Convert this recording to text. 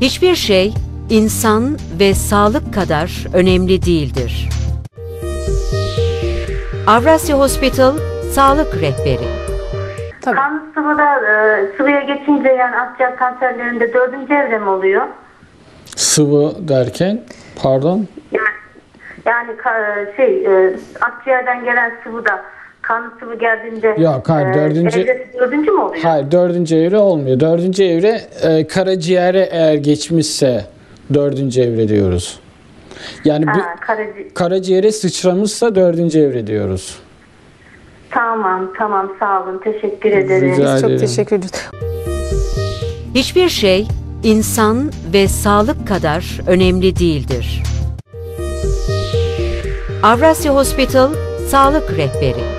Hiçbir şey insan ve sağlık kadar önemli değildir. Avrasya Hospital Sağlık Rehberi Tabii. Kan sıvıda e, sıvıya geçince yani akciğer kanserlerinde dördüncü evre mi oluyor? Sıvı derken pardon Yani, yani ka- şey e, akciğerden gelen sıvıda kan sıvı geldiğinde Yok, hayır, dördüncü- evresi dördüncü mü oluyor? hayır dördüncü evre olmuyor. Dördüncü evre e, karaciğere eğer geçmişse dördüncü evre diyoruz. Yani bir, Ha, karaci- karaciğere sıçramışsa dördüncü evre diyoruz. Tamam tamam sağ olun teşekkür ederim. Rica Çok ederim. teşekkür ederiz. Hiçbir şey insan ve sağlık kadar önemli değildir. Avrasya Hospital Sağlık Rehberi